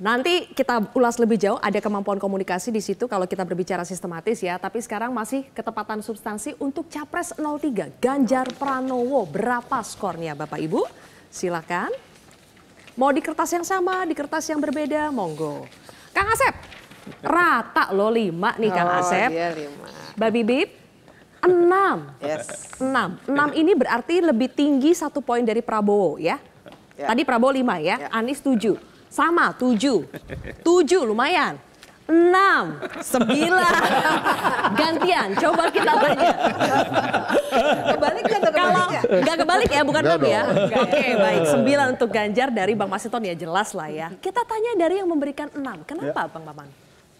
Nanti kita ulas lebih jauh, ada kemampuan komunikasi di situ kalau kita berbicara sistematis ya. Tapi sekarang masih ketepatan substansi untuk Capres 03, Ganjar Pranowo. Berapa skornya Bapak Ibu? Silakan. Mau di kertas yang sama, di kertas yang berbeda, monggo. Kang Asep, rata loh lima nih Kang Oh, Asep. dia lima. Babi Bib, enam. Yes. Enam. Enam ini berarti lebih tinggi satu poin dari Prabowo ya. Ya. Tadi Prabowo lima ya, Ya. Anies tujuh. Sama tujuh. Tujuh lumayan. Enam, sembilan. Gantian, coba kita tanya. Kebalik nggak tuh Kalau kebaliknya? nggak kebalik ya, bukan kami ya. Oke, baik. Sembilan untuk Ganjar dari Bang Masinton ya jelas lah ya. Kita tanya dari yang memberikan enam. Kenapa Bang Maman?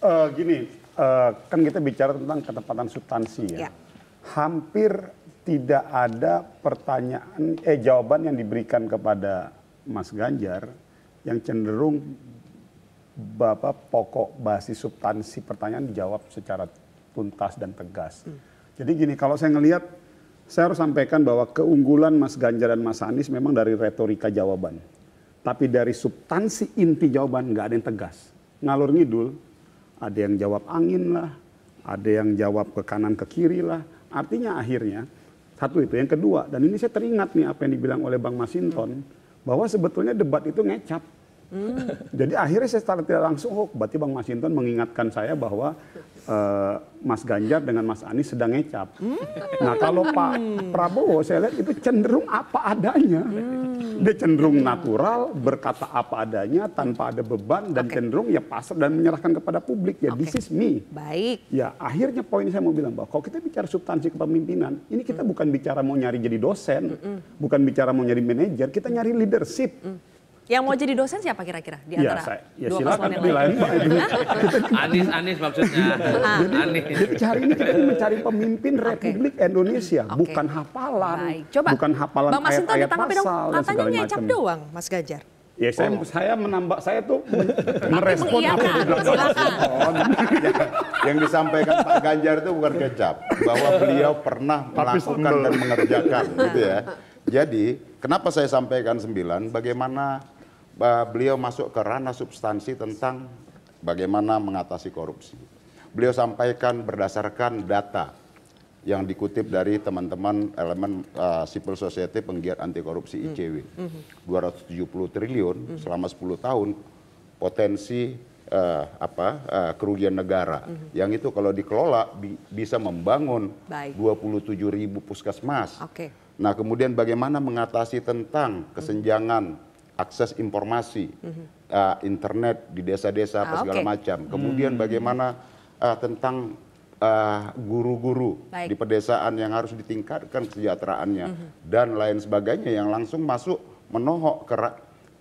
Eh, gini, eh, kan kita bicara tentang ketepatan substansi ya. Ya. Hampir tidak ada pertanyaan, eh jawaban yang diberikan kepada Mas Ganjar yang cenderung bapak pokok basis substansi pertanyaan dijawab secara tuntas dan tegas. Jadi gini, kalau saya ngelihat, saya harus sampaikan bahwa keunggulan Mas Ganjar dan Mas Anies memang dari retorika jawaban. Tapi dari substansi inti jawaban nggak ada yang tegas. Ngalur ngidul, ada yang jawab angin lah, ada yang jawab ke kanan ke kiri lah. Artinya akhirnya, satu itu. Yang kedua, dan ini saya teringat nih apa yang dibilang oleh Bang Masinton, bahwa sebetulnya debat itu ngecap. Jadi akhirnya saya secara tidak langsung, oh berarti Bang Masinton mengingatkan saya bahwa eh, Mas Ganjar dengan Mas Anies sedang ngecap. Nah kalau Pak Prabowo saya lihat itu cenderung apa adanya. Dia cenderung natural, berkata apa adanya, tanpa ada beban, dan Oke. cenderung ya pasar dan menyerahkan kepada publik. Ya this is me. Baik. Ya akhirnya poin saya mau bilang bahwa kalau kita bicara substansi kepemimpinan, ini kita bukan bicara mau nyari jadi dosen, bukan bicara mau nyari manajer, kita nyari leadership. Yang mau jadi dosen siapa kira-kira di Ya, antara saya, ya dua silakan paslon yang pilih lain? Pak. Itu. Anis, Anis maksudnya. Anis. Jadi hari ini kita mencari pemimpin Republik Indonesia, Oke. bukan hafalan, Baik, coba. bukan hafalan Bang Masinton ayat-ayat ditanggapi dong. pasal dan Katanya segala ngecap macam. doang, Mas Gajar. Ya saya, saya menambah, saya tuh merespon apa yang dibilang. Masinton. yang disampaikan Pak Ganjar itu bukan kecap, bahwa beliau pernah melakukan dan mengerjakan, gitu ya. Jadi, kenapa saya sampaikan sembilan? Bagaimana beliau masuk ke ranah substansi tentang bagaimana mengatasi korupsi. Beliau sampaikan berdasarkan data yang dikutip dari teman-teman elemen uh, civil society penggiat anti korupsi ICW. 270 triliun selama 10 tahun potensi eh, apa eh, kerugian negara yang itu kalau dikelola bi- bisa membangun Baik. 27 ribu puskesmas. Oke. Nah kemudian bagaimana mengatasi tentang kesenjangan akses informasi eh, internet di desa-desa Ah, apa segala oke. macam. Kemudian bagaimana eh, tentang eh, guru-guru Baik. di pedesaan yang harus ditingkatkan kesejahteraannya dan lain sebagainya yang langsung masuk menohok ke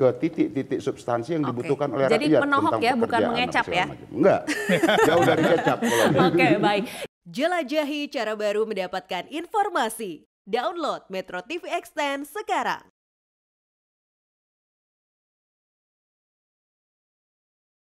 ke titik-titik substansi yang Oke. dibutuhkan oleh Jadi rakyat menohok tentang ya, bukan mengecap ya? macam. Enggak, jauh dari kecap kalau gitu. Oke, baik. Jelajahi cara baru mendapatkan informasi. Download Metro TV Extend sekarang.